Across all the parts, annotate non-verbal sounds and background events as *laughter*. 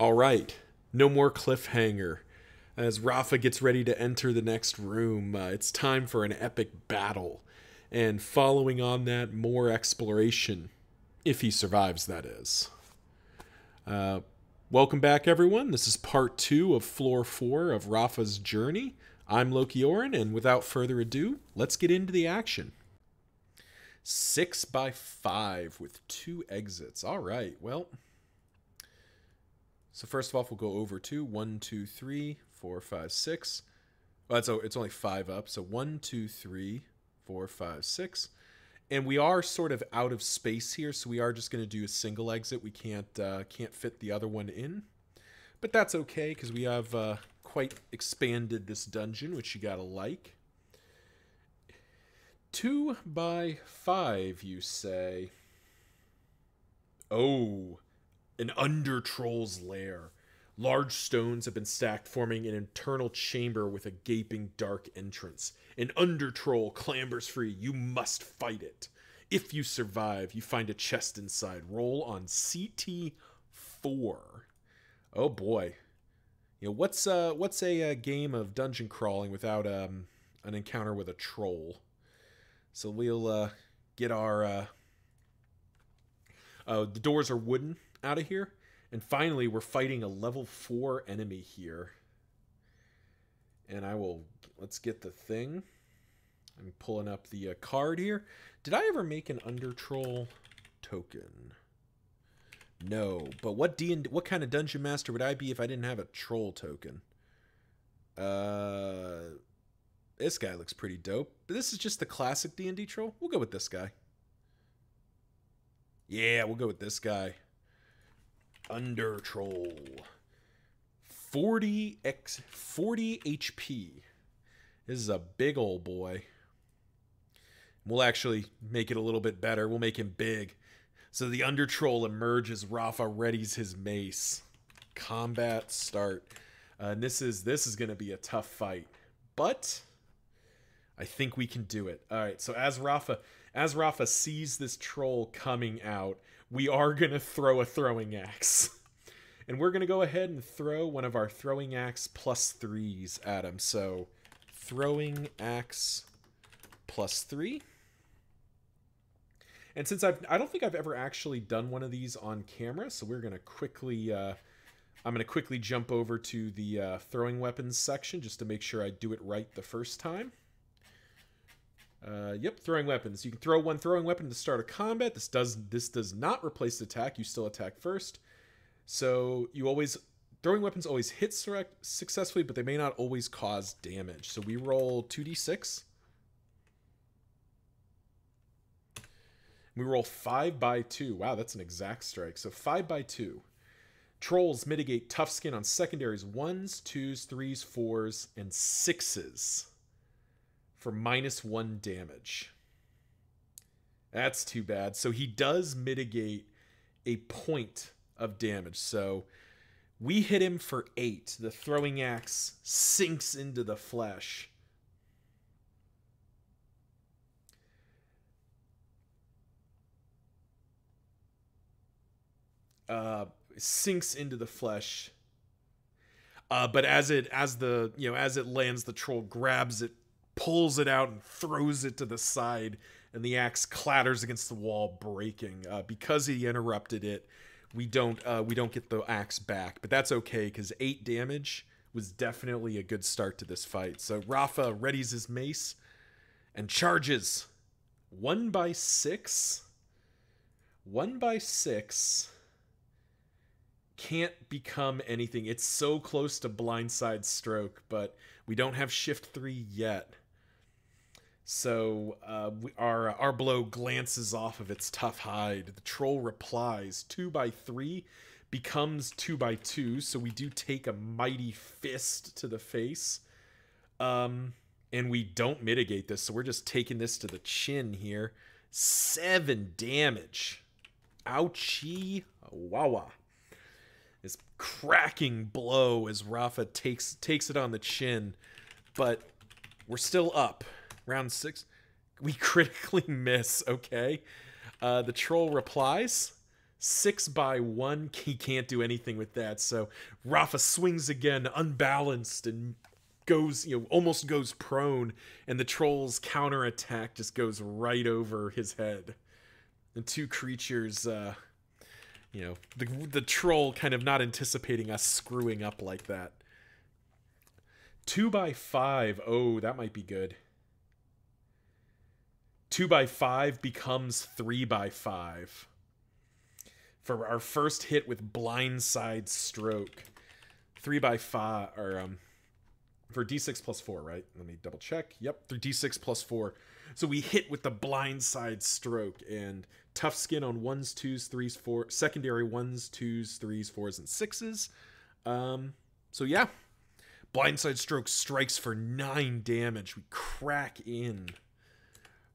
All right, no more cliffhanger. As Rahfa gets ready to enter the next room, uh, it's time for an epic battle. And following on that, more exploration. If he survives, that is. Uh, welcome back, everyone. This is part two of floor four of Rahfa's journey. I'm Lokiorin, and without further ado, let's get into the action. Six by five with two exits. All right, well. So first of all, we'll go over two. One, two, three, four, five, six. Well, it's, it's only five up. So one, two, three, four, five, six. And we are sort of out of space here, so we are just going to do a single exit. We can't uh, can't fit the other one in, but that's okay because we have uh, quite expanded this dungeon, which you gotta like. Two by five, you say? Oh, an under troll's lair. Large stones have been stacked, forming an internal chamber with a gaping dark entrance. An under troll clambers free. You must fight it. If you survive, you find a chest inside. Roll on CT4. Oh boy. You know, what's uh what's a, a game of dungeon crawling without um an encounter with a troll? So we'll uh get our uh uh, the doors are wooden out of here. And finally, we're fighting a level 4 enemy here. And I will... Let's get the thing. I'm pulling up the uh, card here. Did I ever make an Under Troll token? No. But what D and what kind of Dungeon Master would I be if I didn't have a Troll token? Uh... This guy looks pretty dope. But this is just the classic D&D troll. We'll go with this guy. Yeah, we'll go with this guy. Under Troll. 40 x 40 HP. This is a big old boy. We'll actually make it a little bit better. We'll make him big. So the Under Troll emerges. Rahfa readies his mace. Combat start. Uh, and this is this is going to be a tough fight, but I think we can do it. All right. So as Rahfa as Rahfa sees this troll coming out, we are going to throw a throwing axe. *laughs* And we're going to go ahead and throw one of our throwing axe plus threes at him. So, throwing axe plus three. And since I've, I don't think I've ever actually done one of these on camera, so we're going to quickly, uh, I'm going to quickly jump over to the uh, throwing weapons section just to make sure I do it right the first time. Uh, yep, throwing weapons. You can throw one throwing weapon to start a combat. This does this does not replace the attack. You still attack first. So you always throwing weapons always hit successfully, but they may not always cause damage. So we roll 2d6. We roll 5 by 2. Wow, that's an exact strike. So 5 by 2. Trolls mitigate tough skin on secondaries 1s, 2s, 3s, 4s, and 6s for minus 1 damage. That's too bad. So he does mitigate a point of damage. So we hit him for eight. The throwing axe sinks into the flesh. Uh, sinks into the flesh. Uh, but as it as the you know as it lands, the troll grabs it, pulls it out, and throws it to the side, and the axe clatters against the wall, breaking. Uh, because he interrupted it, we don't uh, we don't get the axe back, but that's okay because eight damage was definitely a good start to this fight. So Rahfa readies his mace and charges one by six. One by six can't become anything. It's so close to blindside stroke, but we don't have shift three yet. So uh, we, our our blow glances off of its tough hide. The troll replies. Two by three becomes two by two. So we do take a mighty fist to the face. Um, and we don't mitigate this. So we're just taking this to the chin here. Seven damage. Ouchie. Wawa. This cracking blow as Rahfa takes takes it on the chin. But we're still up. Round six. We *laughs* critically miss, okay? Uh, the troll replies. Six by one, *laughs* he can't do anything with that. So Rahfa swings again, unbalanced, and goes, you know, almost goes prone, and the troll's counterattack just goes right over his head. And two creatures, uh, you know, the the troll kind of not anticipating us screwing up like that. Two by five. Oh, that might be good. Two by five becomes three by five. For our first hit with blindside stroke. Three by five, or um, for d6 plus four, right? Let me double check. Yep, for d6 plus four. So we hit with the blindside stroke and tough skin on ones, twos, threes, four, secondary ones, twos, threes, fours, and sixes. Um, so yeah, blindside stroke strikes for nine damage. We crack in,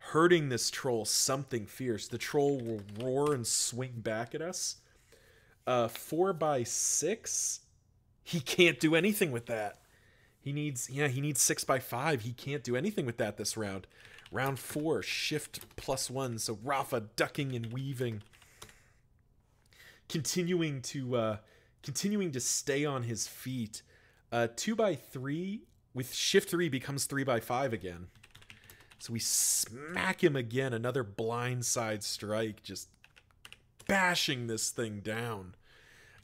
hurting this troll something fierce. The troll will roar and swing back at us. Uh, four by six. He can't do anything with that. He needs, yeah, he needs six by five. He can't do anything with that this round. Round four, shift plus one. So Rahfa ducking and weaving, continuing to, uh, continuing to stay on his feet. Uh, two by three with shift three becomes three by five again. So we smack him again. Another blindside strike, just bashing this thing down.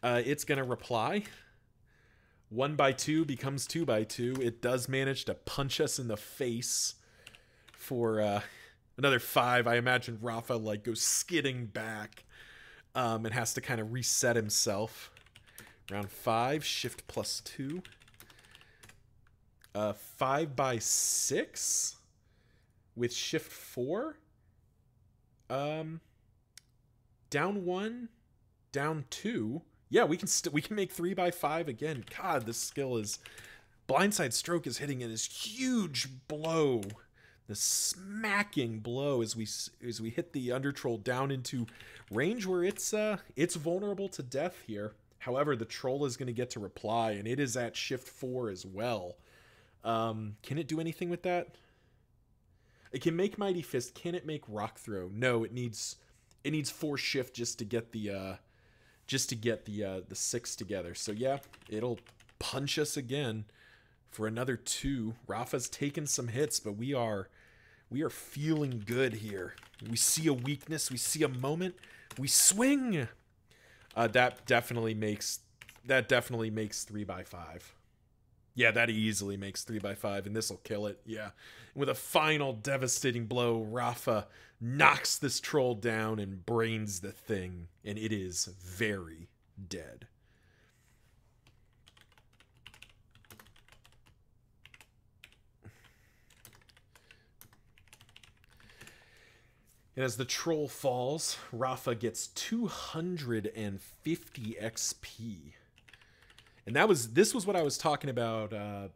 Uh, it's gonna reply one by two becomes two by two. It does manage to punch us in the face for uh, another five. I imagine Rahfa like goes skidding back um, and has to kind of reset himself. Round five, shift plus two. Uh, five by six with shift four. Um, down one, down two yeah, we can st- we can make three by five again. God, this skill is blindside stroke is hitting in this huge blow, the smacking blow as we as we hit the under troll down into range where it's uh it's vulnerable to death here. However, the troll is going to get to reply, and it is at shift four as well. Um, can it do anything with that? It can make mighty fist. Can it make rock throw? No, it needs it needs four shift just to get the uh just to get the uh, the six together. So yeah, it'll punch us again for another two. Rahfa's taken some hits, but we are we are feeling good here. We see a weakness, we see a moment, we swing. Uh, that definitely makes that definitely makes three by five. Yeah, that easily makes three by five, and this will kill it. Yeah. with a final devastating blow, Rahfa knocks this troll down and brains the thing, and it is very dead. And as the troll falls, Rahfa gets 250 XP and that was this was what I was talking about uh,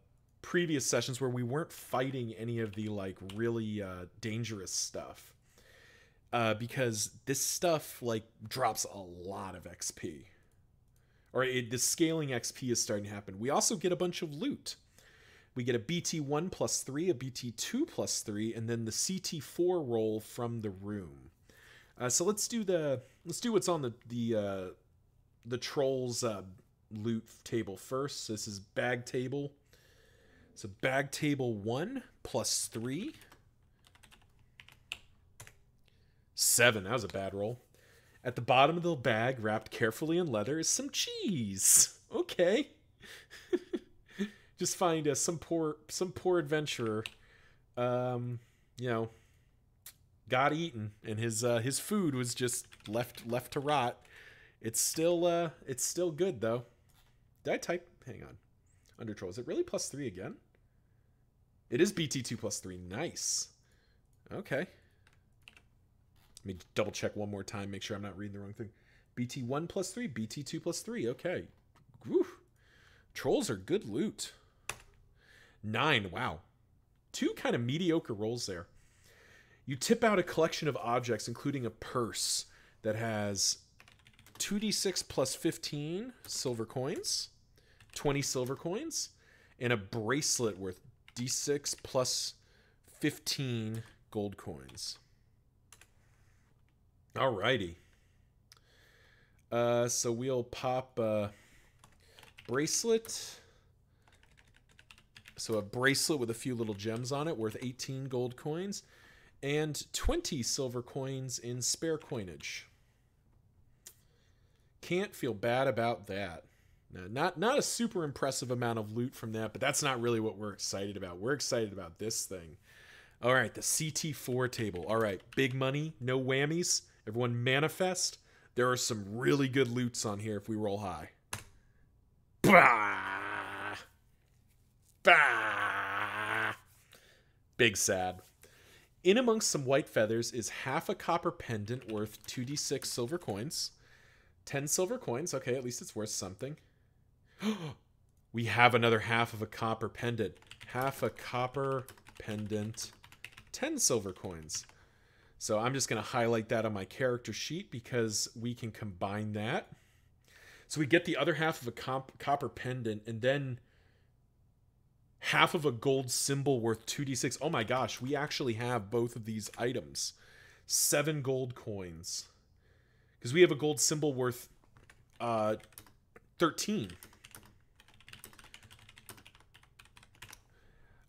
previous sessions where we weren't fighting any of the like really uh, dangerous stuff uh, because this stuff like drops a lot of XP or it, the scaling XP is starting to happen. We also get a bunch of loot. We get a BT1 plus 3, a BT2 plus 3, and then the CT4 roll from the room. Uh, so let's do the let's do what's on the the uh, the trolls uh, loot table first. So This is bag table. So bag table one plus three. Seven. That was a bad roll. At the bottom of the bag, wrapped carefully in leather, is some cheese. *laughs* Okay. *laughs* Just find uh, some poor some poor adventurer, um, you know, got eaten, and his uh, his food was just left left to rot. It's still uh, it's still good though. Did I type? Hang on. Under troll. Is it really plus three again? It is BT2 plus three. Nice. Okay. Let me double check one more time, make sure I'm not reading the wrong thing. BT1 plus three, BT2 plus three. Okay. Whew. Trolls are good loot. Nine. Wow. Two kind of mediocre rolls there. You tip out a collection of objects, including a purse that has 2d6 plus 15 silver coins. 20 silver coins and a bracelet worth d6 plus 15 gold coins. Alrighty. Uh, so we'll pop uh, bracelet. So a bracelet with a few little gems on it worth 18 gold coins and 20 silver coins in spare coinage. Can't feel bad about that. Not not a super impressive amount of loot from that, but that's not really what we're excited about. We're excited about this thing. All right, the CT4 table. All right, big money, no whammies. Everyone manifest. There are some really good loots on here if we roll high. Bah! Bah! Big sad. In amongst some white feathers is half a copper pendant worth 2d6 silver coins. 10 silver coins. Okay, at least it's worth something. *gasps* we have another half of a copper pendant. Half a copper pendant. 10 silver coins. So I'm just going to highlight that on my character sheet because we can combine that. So we get the other half of a copper pendant and then half of a gold symbol worth 2d6. Oh my gosh, we actually have both of these items. Seven gold coins. Because we have a gold symbol worth uh, 13.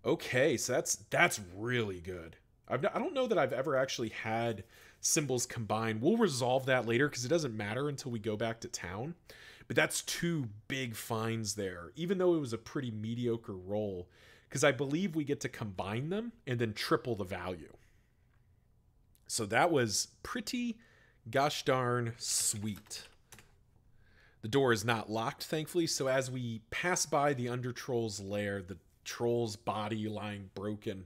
Okay, so that's that's really good. I've, I don't know that I've ever actually had symbols combined. We'll resolve that later because it doesn't matter until we go back to town. But that's two big finds there, even though it was a pretty mediocre roll, because I believe we get to combine them and then triple the value. So that was pretty gosh darn sweet. The door is not locked, thankfully, so as we pass by the Under Troll's lair, the troll's body lying broken,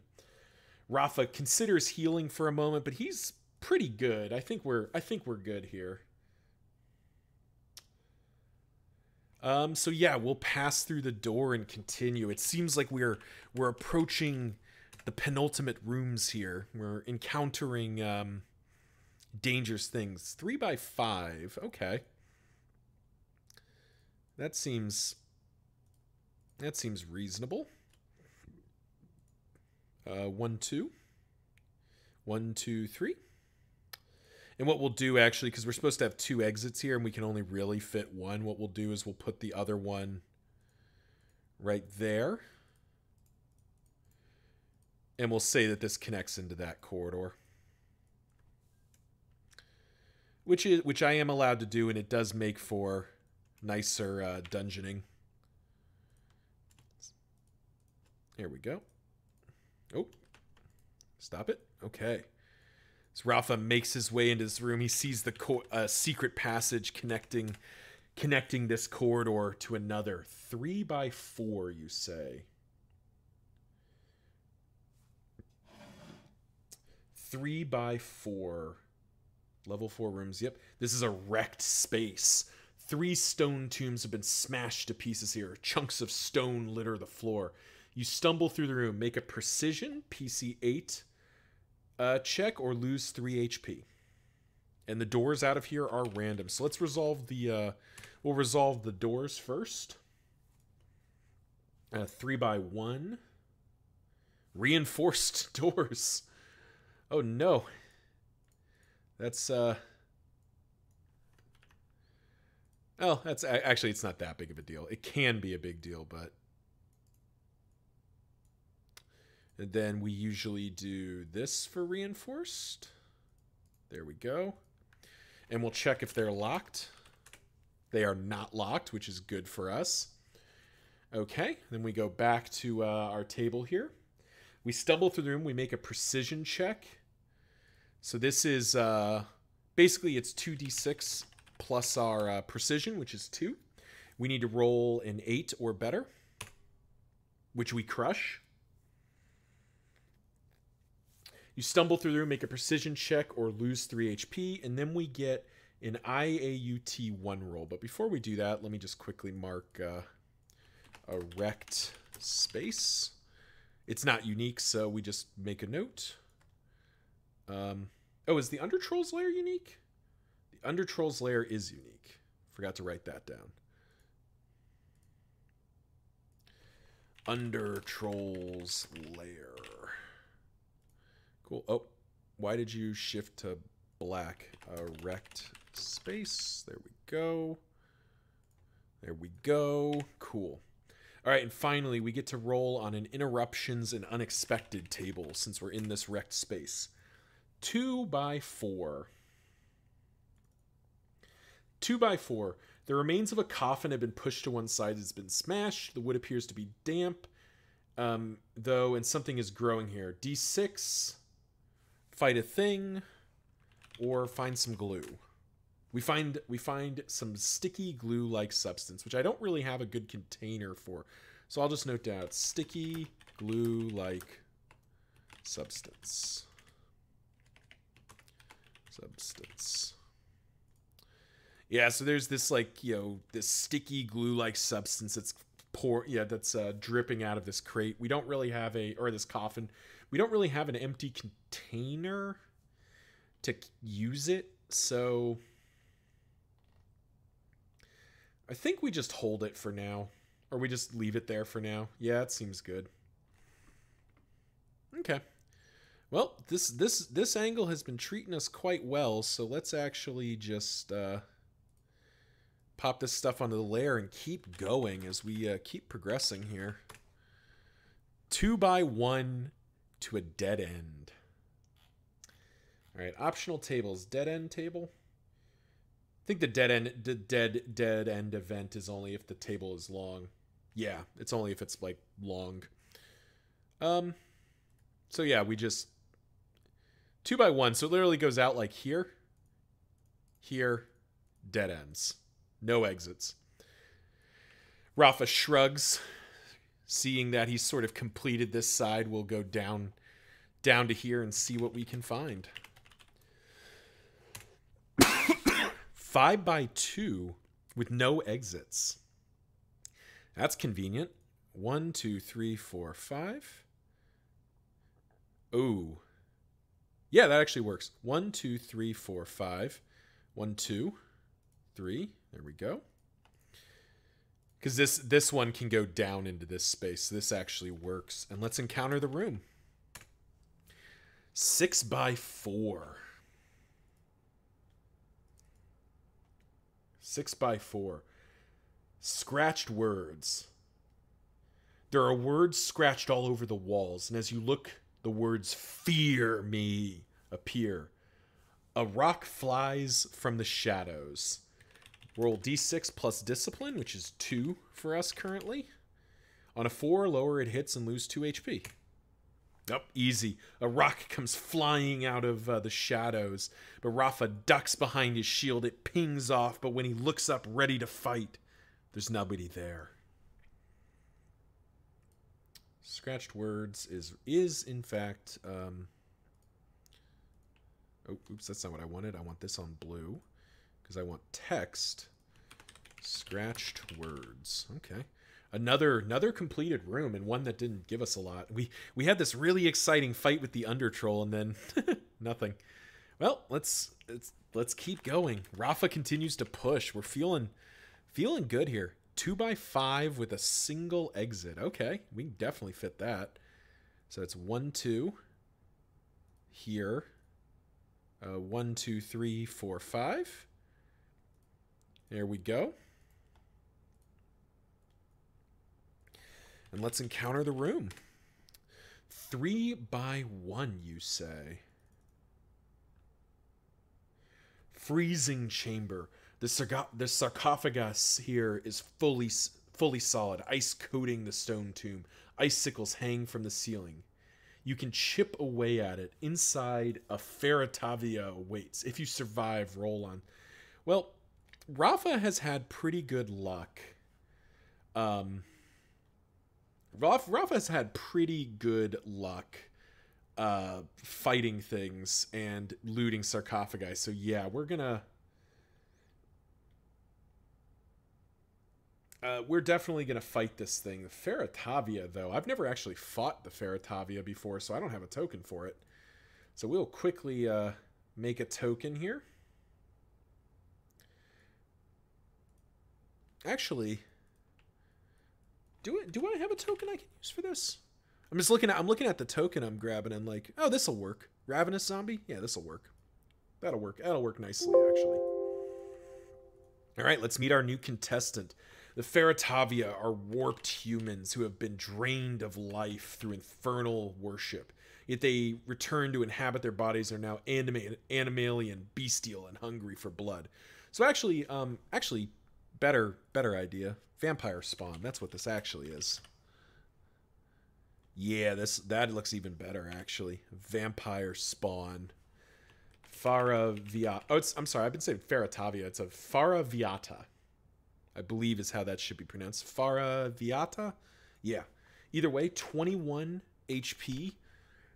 Rahfa considers healing for a moment, but he's pretty good. I think we're I think we're good here. Um, so yeah, we'll pass through the door and continue. It seems like we're we're approaching the penultimate rooms here. We're encountering um, dangerous things. Three by five. Okay. That seems that seems reasonable. Uh, one, two. One, two, three. And what we'll do actually, because we're supposed to have two exits here and we can only really fit one, what we'll do is we'll put the other one right there. And we'll say that this connects into that corridor. Which is which I am allowed to do, and it does make for nicer uh, dungeoning. There we go. Oh, stop it. Okay. As Rahfa makes his way into this room, he sees the co- uh, secret passage connecting connecting this corridor to another. Three by four, you say. Three by four. Level four rooms. Yep. This is a wrecked space. Three stone tombs have been smashed to pieces here. Chunks of stone litter the floor. You stumble through the room, make a precision PC 8 uh, check or lose 3 HP. And the doors out of here are random. So let's resolve the uh, we'll resolve the doors first. Uh, 3 by 1 reinforced *laughs* doors. Oh no. That's uh Oh, that's actually it's not that big of a deal. It can be a big deal, but And then we usually do this for reinforced. There we go. And we'll check if they're locked. They are not locked, which is good for us. Okay, then we go back to uh, our table here. We stumble through the room. We make a precision check. So this is uh, basically it's 2d6 plus our uh, precision, which is 2. We need to roll an 8 or better, which we crush. You stumble through the room, make a precision check, or lose 3 HP, and then we get an IAUT 1 roll. But before we do that, let me just quickly mark uh, a wrecked space. It's not unique, so we just make a note. Um, oh, is the Under Trolls lair unique? The Under Trolls lair is unique. Forgot to write that down. Under Trolls lair. Cool. Oh, why did you shift to black? A wrecked space. There we go. There we go. Cool. All right, and finally, we get to roll on an interruptions and unexpected table since we're in this wrecked space. Two by four. Two by four. The remains of a coffin have been pushed to one side. It's been smashed. The wood appears to be damp, um, though, and something is growing here. D6, fight a thing, or find some glue. We find we find some sticky glue-like substance, which I don't really have a good container for. So I'll just note down sticky glue-like substance. Substance. Yeah, so there's this like, you know, this sticky glue-like substance that's pour yeah, that's uh, dripping out of this crate. We don't really have a or this coffin. We don't really have an empty container to use it. So I think we just hold it for now. Or we just leave it there for now. Yeah, it seems good. Okay. Well, this this this angle has been treating us quite well, so let's actually just uh, pop this stuff onto the layer and keep going as we uh, keep progressing here. Two by one to a dead end. All right, optional tables, dead end table. I think the dead end the dead dead end event is only if the table is long. Yeah, it's only if it's like long. Um so yeah, we just two by one, so it literally goes out like here, here, dead ends. No exits. Rahfa shrugs, seeing that he's sort of completed this side, we'll go down down to here and see what we can find. five by two with no exits. That's convenient. One, two, three, four, five. Ooh. Yeah, that actually works. One, two, three, four, five. One, two, three. There we go. Because this this one can go down into this space. This actually works. And let's encounter the room. Six by four. Six by four. Scratched words. There are words scratched all over the walls, and as you look, the words fear me appear. A rock flies from the shadows. Roll d6 plus discipline, which is 2 for us currently. On a 4 lower, it hits and lose 2 HP. Oh, easy. A rock comes flying out of uh, the shadows, but Rahfa ducks behind his shield. It pings off, but when he looks up ready to fight, there's nobody there. Scratched words is is in fact. Um, oh, oops, that's not what I wanted. I want this on blue because I want text. Scratched words. Okay another another completed room and one that didn't give us a lot. We we had this really exciting fight with the under troll and then *laughs* nothing. Well, let's let's let's keep going. Rahfa continues to push. We're feeling feeling good here. Two by five with a single exit. Okay, we definitely fit that. So it's one two here. Uh, one two three four five. There we go. and let's encounter the room. Three by one, you say. Freezing chamber. The, the sarcophagus here is fully fully solid, ice coating the stone tomb. Icicles hang from the ceiling. You can chip away at it. Inside, a Feratavia waits. If you survive, roll on. Well, Rahfa has had pretty good luck. Um, Ralph, has had pretty good luck uh, fighting things and looting sarcophagi. So yeah, we're gonna uh, we're definitely gonna fight this thing. The Feratavia, though, I've never actually fought the Feratavia before, so I don't have a token for it. So we'll quickly uh, make a token here. Actually, do it. Do I have a token I can use for this? I'm just looking at. I'm looking at the token I'm grabbing and like, oh, this will work. Ravenous zombie. Yeah, this will work. That'll work. That'll work nicely, actually. All right, let's meet our new contestant. The Feritavia are warped humans who have been drained of life through infernal worship. Yet they return to inhabit their bodies are now anima- animalian, bestial, and hungry for blood. So actually, um, actually, better, better idea. Vampire spawn. That's what this actually is. Yeah, this that looks even better actually. Vampire spawn. Fara Viata. Oh, I'm sorry. I've been saying Feritavia. It's a Fara Viata. I believe is how that should be pronounced. Fara Viata. Yeah. Either way, 21 HP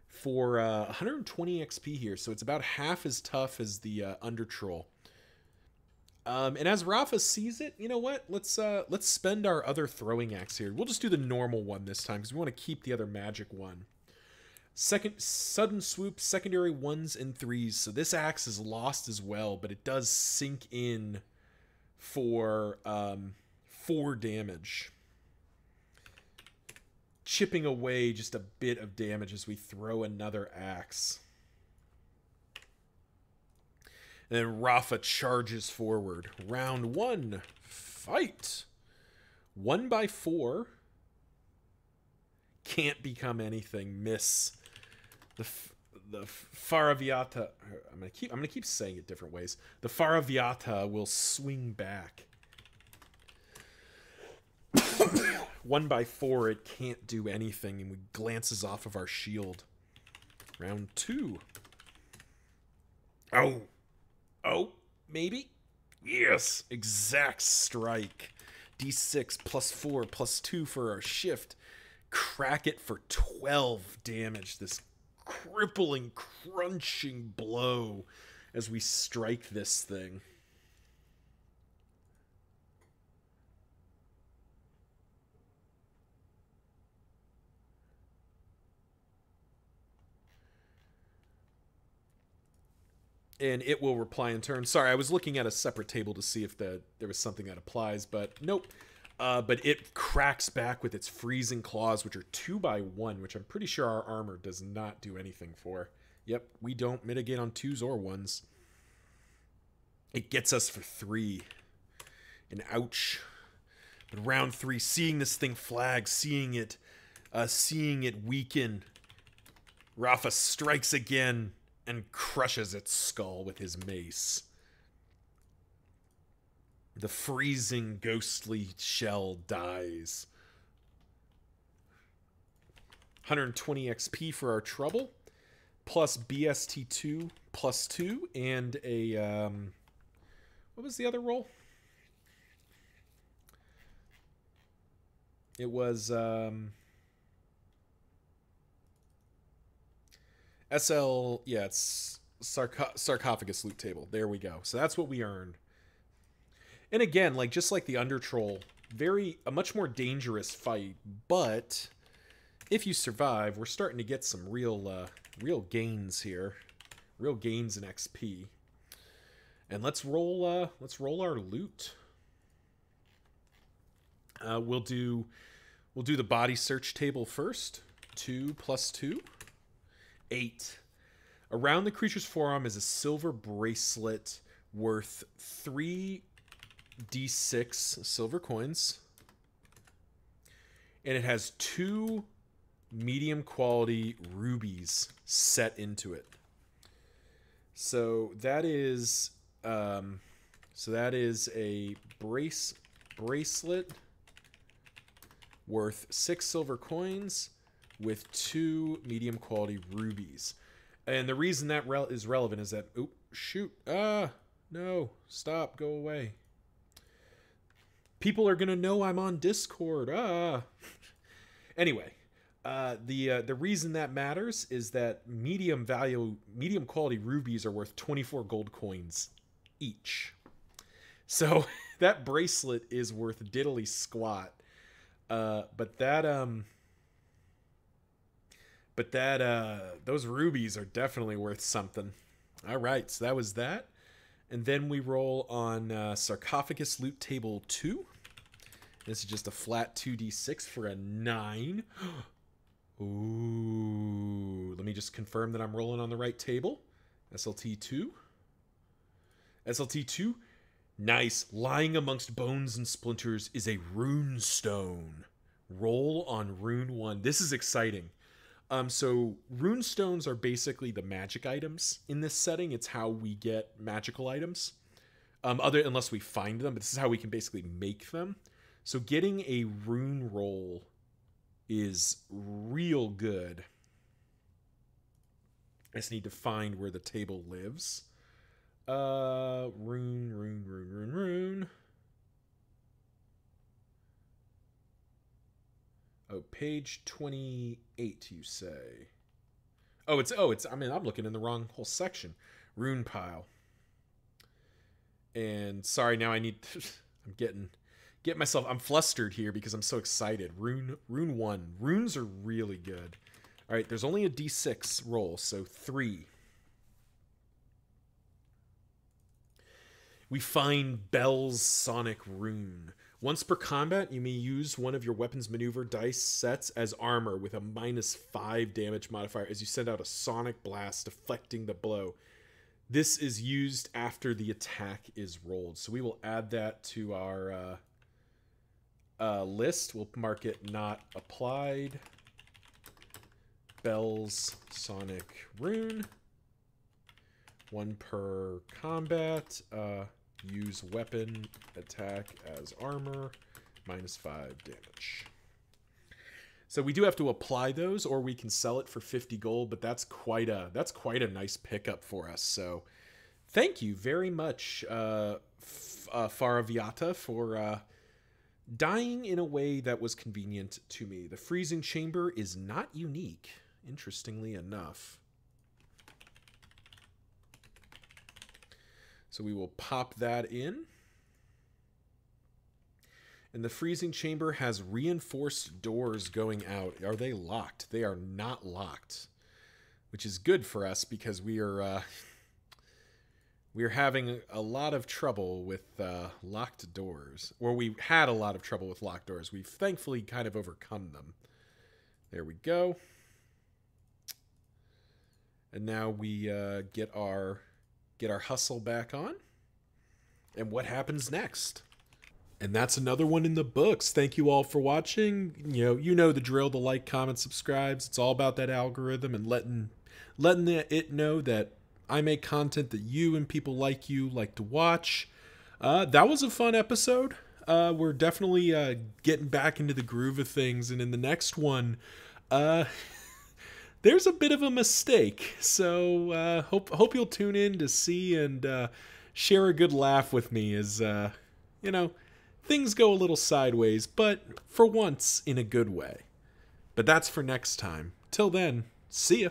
for uh, 120 XP here, so it's about half as tough as the uh, Under Troll. Um, and as Rahfa sees it, you know what? Let's uh, let's spend our other throwing axe here. We'll just do the normal one this time because we want to keep the other magic one. Second sudden swoop, secondary ones and threes. So this axe is lost as well, but it does sink in for um, four damage. Chipping away just a bit of damage as we throw another axe. And then Rahfa charges forward. Round one, fight. One by four. Can't become anything. Miss. The the Faraviata. I'm gonna keep I'm gonna keep saying it different ways. The Faraviata will swing back. *coughs* One by four, it can't do anything, and we glances off of our shield. Round two. Oh, Oh, maybe? Yes! Exact strike. D6 plus 4 plus 2 for our shift. Crack it for 12 damage. This crippling, crunching blow as we strike this thing. And it will reply in turn. Sorry, I was looking at a separate table to see if the, there was something that applies, but nope. Uh, but it cracks back with its freezing claws, which are two by one, which I'm pretty sure our armor does not do anything for. Yep, we don't mitigate on twos or ones. It gets us for three. And ouch. But round three, seeing this thing flag, seeing it, uh, seeing it weaken. Rahfa strikes again and crushes its skull with his mace. The freezing, ghostly shell dies. 120 XP for our trouble, plus BST2 plus 2, and a. Um, what was the other roll? It was. Um, SL, yeah, it's sarco- sarcophagus loot table. There we go. So that's what we earned. And again, like just like the Under Troll, very a much more dangerous fight, but if you survive, we're starting to get some real uh, real gains here, real gains in XP. And let's roll uh, let's roll our loot. Uh, we'll do we'll do the body search table first. Two plus two. 8. Around the creature's forearm is a silver bracelet worth 3d6 silver coins. And it has two medium quality rubies set into it. So that is um, so that is a brace bracelet worth 6 silver coins with two medium quality rubies. And the reason that is relevant is that, oh, shoot, ah, no, stop, go away. People are gonna know I'm on Discord. Ah. anyway, uh, the uh, the reason that matters is that medium value, medium quality rubies are worth 24 gold coins each. So *laughs* that bracelet is worth diddly squat. Uh, but that um but that uh those rubies are definitely worth something. All right, so that was that. And then we roll on uh, sarcophagus loot table 2. This is just a flat 2d6 for a 9. *gasps* Ooh, let me just confirm that I'm rolling on the right table. SLT2. SLT2 Nice. Lying amongst bones and splinters is a rune stone. Roll on rune one. This is exciting. Um, so rune stones are basically the magic items in this setting. It's how we get magical items. Um, other unless we find them, but this is how we can basically make them. So getting a rune roll is real good. I just need to find where the table lives. Uh, rune, rune, rune, rune, rune. Oh, page 28, you say. Oh, it's, oh, it's, I mean, I'm looking in the wrong whole section. Rune pile. And sorry, now I need, *laughs* I'm getting, get myself, I'm flustered here because I'm so excited. Rune, rune one. Runes are really good. All right, there's only a d6 roll, so three. we find Bell's Sonic Rune. Once per combat, you may use one of your weapons maneuver dice sets as armor with a minus 5 damage modifier as you send out a sonic blast deflecting the blow. This is used after the attack is rolled. So we will add that to our uh, uh, list. We'll mark it not applied. Bell's Sonic Rune. One per combat. Uh, use weapon attack as armor. Minus five damage. So we do have to apply those, or we can sell it for 50 gold, but that's quite a that's quite a nice pickup for us. So thank you very much, uh, uh, Faraviata, for uh, dying in a way that was convenient to me. The freezing chamber is not unique, interestingly enough. So we will pop that in. And the freezing chamber has reinforced doors going out. Are they locked? They are not locked, which is good for us because we are uh, *laughs* we are having a lot of trouble with uh, locked doors, or we had a lot of trouble with locked doors. We've thankfully kind of overcome them. There we go. And now we uh, get our get our hustle back on. And what happens next? And that's another one in the books. Thank you all for watching. You know, you know the drill, the like, comment, subscribes. It's all about that algorithm and letting letting it know that I make content that you and people like you like to watch. Uh, that was a fun episode. Uh, we're definitely uh, getting back into the groove of things, and in the next one, uh, *laughs* there's a bit of a mistake. So uh, hope hope you'll tune in to see and uh, share a good laugh with me as uh, you know things go a little sideways, but for once in a good way. But that's for next time. Till then, see ya.